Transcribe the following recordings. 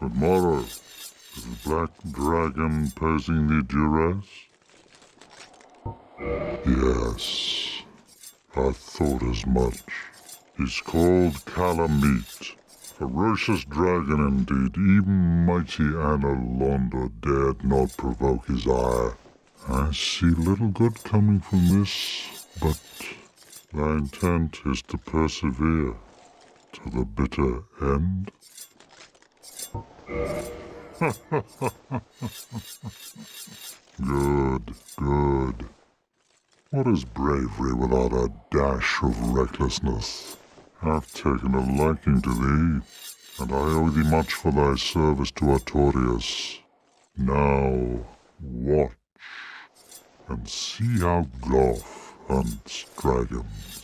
Good morrow. Is the Black Dragon posing the duress? Yes. I thought as much. He's called Kalameet. Ferocious dragon indeed. Even mighty Anor Londo dared not provoke his ire. I see little good coming from this, but thy intent is to persevere to the bitter end. good, good. What is bravery without a dash of recklessness? I've taken a liking to thee, and I owe thee much for thy service to Artorias. Now, watch, and see how Gough hunts dragons.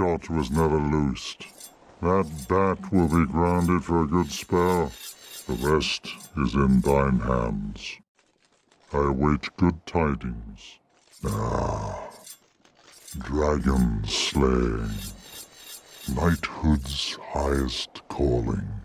Shot was never loosed. That bat will be grounded for a good spell. The rest is in thine hands. I await good tidings. Ah, dragon slaying, knighthood's highest calling.